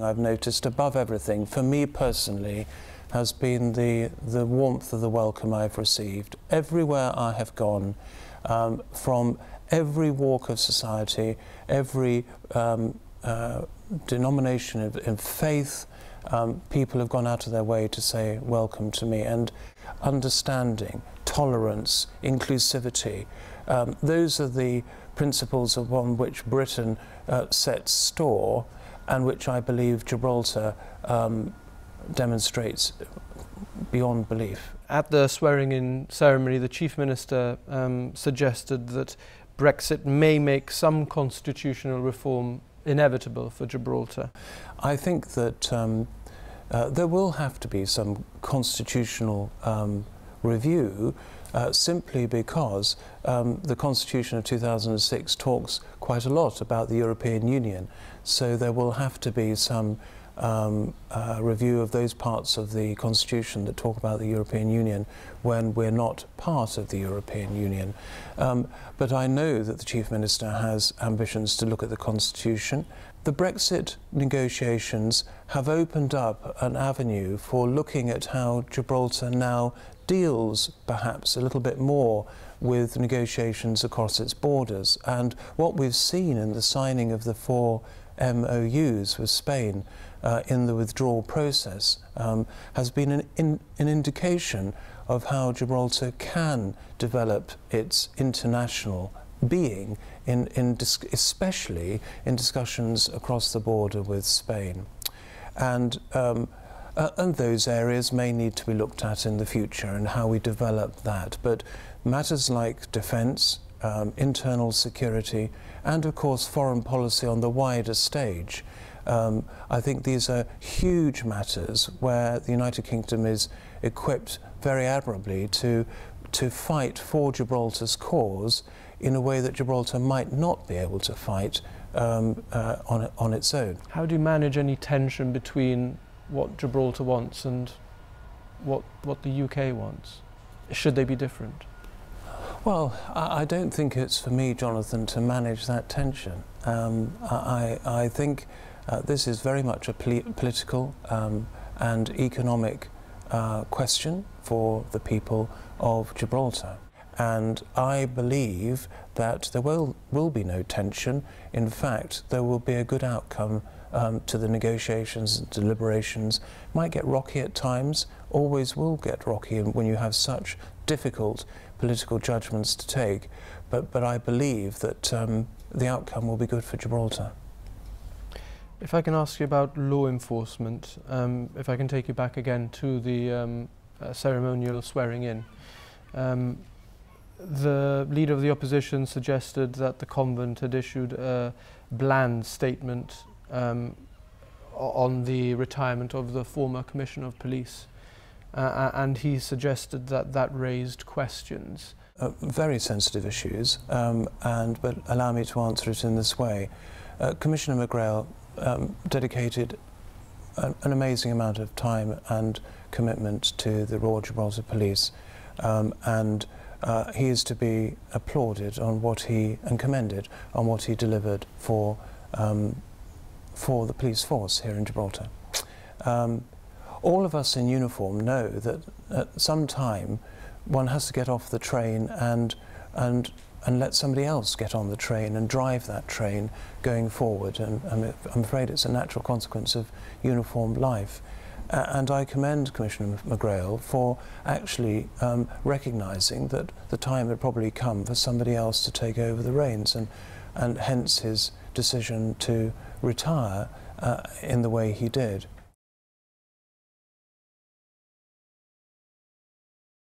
I've noticed above everything, for me personally, has been the, the warmth of the welcome I've received. Everywhere I have gone, um, from every walk of society, every um, uh, denomination of, of faith, um, people have gone out of their way to say welcome to me and understanding, tolerance, inclusivity. Um, those are the principles upon which Britain uh, sets store and which I believe Gibraltar um, demonstrates beyond belief. At the swearing-in ceremony, the Chief Minister um, suggested that Brexit may make some constitutional reform inevitable for Gibraltar. I think that um, uh, there will have to be some constitutional um, review uh, simply because um, the Constitution of 2006 talks quite a lot about the European Union. So there will have to be some um, uh, review of those parts of the Constitution that talk about the European Union when we're not part of the European Union. Um, but I know that the Chief Minister has ambitions to look at the Constitution. The Brexit negotiations have opened up an avenue for looking at how Gibraltar now deals perhaps a little bit more with negotiations across its borders. And what we've seen in the signing of the four MOUs with Spain uh, in the withdrawal process um, has been an, in, an indication of how Gibraltar can develop its international being, in, in especially in discussions across the border with Spain. And, um, uh, and those areas may need to be looked at in the future and how we develop that. But matters like defence, um, internal security, and of course foreign policy on the wider stage um, I think these are huge matters where the United Kingdom is equipped very admirably to, to fight for Gibraltar's cause in a way that Gibraltar might not be able to fight um, uh, on, on its own. How do you manage any tension between what Gibraltar wants and what, what the UK wants? Should they be different? Well, I, don't think it's for me, Jonathan, to manage that tension. Um, I, I think uh, this is very much a political um, and economic uh, question for the people of Gibraltar. And I believe that there will, will be no tension. In fact, there will be a good outcome um, to the negotiations and deliberations. Might get rocky at times, always will get rocky when you have such difficult political judgments to take. But, but I believe that um, the outcome will be good for Gibraltar. If I can ask you about law enforcement, um, if I can take you back again to the um, uh, ceremonial swearing in. The leader of the opposition suggested that the convent had issued a bland statement um, on the retirement of the former Commissioner of Police. Uh, and he suggested that that raised questions. Uh, very sensitive issues, um, and but allow me to answer it in this way. Uh, Commissioner McGrail um, dedicated an, an, amazing amount of time and commitment to the Royal Gibraltar Police um, and uh, he is to be applauded on what he and commended on what he delivered for um, for the police force here in Gibraltar. Um, all of us in uniform know that at some time one has to get off the train and and and let somebody else get on the train and drive that train going forward. And, I'm afraid it's a natural consequence of uniformed life. Uh, and I commend Commissioner McGrail for actually um, recognising that the time had probably come for somebody else to take over the reins, and, and hence his decision to retire uh, in the way he did.